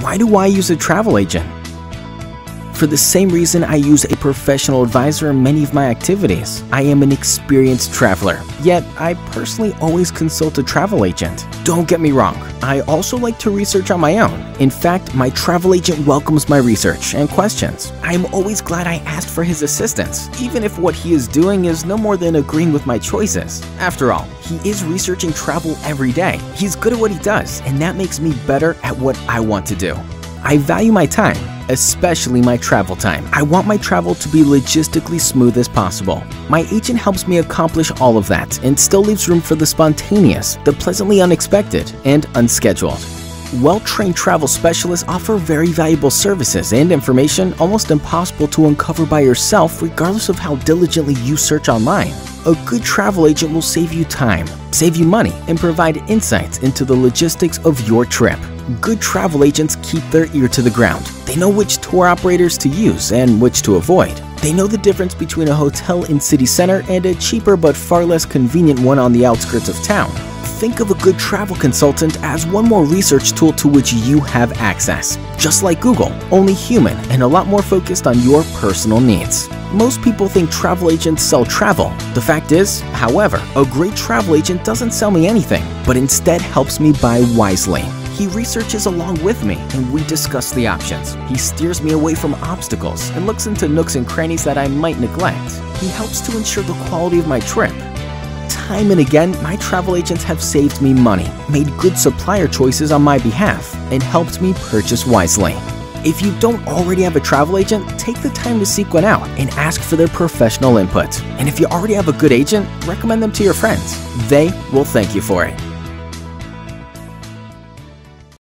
Why do I use a travel agent? For the same reason I use a professional advisor in many of my activities. I am an experienced traveler, yet I personally always consult a travel agent. Don't get me wrong, I also like to research on my own. In fact, my travel agent welcomes my research and questions. I am always glad I asked for his assistance, even if what he is doing is no more than agreeing with my choices. After all, he is researching travel every day. He's good at what he does, and that makes me better at what I want to do. I value my time, especially my travel time. I want my travel to be logistically smooth as possible. My agent helps me accomplish all of that and still leaves room for the spontaneous, the pleasantly unexpected, and unscheduled. Well-trained travel specialists offer very valuable services and information almost impossible to uncover by yourself regardless of how diligently you search online. A good travel agent will save you time, save you money, and provide insights into the logistics of your trip. Good travel agents keep their ear to the ground. They know which tour operators to use and which to avoid. They know the difference between a hotel in city center and a cheaper but far less convenient one on the outskirts of town. Think of a good travel consultant as one more research tool to which you have access. Just like Google, only human and a lot more focused on your personal needs. Most people think travel agents sell travel. The fact is, however, a great travel agent doesn't sell me anything, but instead helps me buy wisely. He researches along with me and we discuss the options. He steers me away from obstacles and looks into nooks and crannies that I might neglect. He helps to ensure the quality of my trip. Time and again, my travel agents have saved me money, made good supplier choices on my behalf, and helped me purchase wisely. If you don't already have a travel agent, take the time to seek one out and ask for their professional input. And if you already have a good agent, recommend them to your friends. They will thank you for it.